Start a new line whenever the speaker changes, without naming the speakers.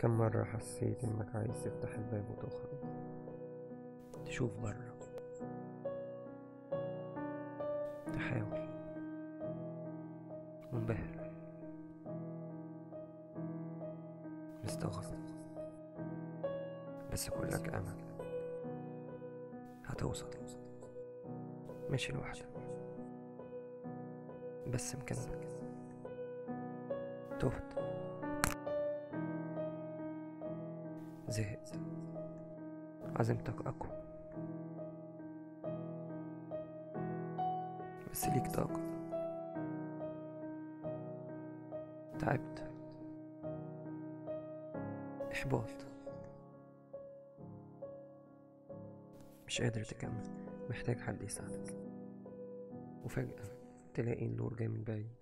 كم مرة حسيت إنك عايز تفتح الباب وتخرج؟ تشوف برا تحاول. منبهر. مستغرب. بس كلك أمل. هتوصل. مش لوحدك. بس مكمل تهت. زهقت عزيمتك أقوى بس ليك طاقة. تعبت. إحباط. مش قادر تكمل محتاج حد يساعدك. وفجأة تلاقي النور جاي من بعيد.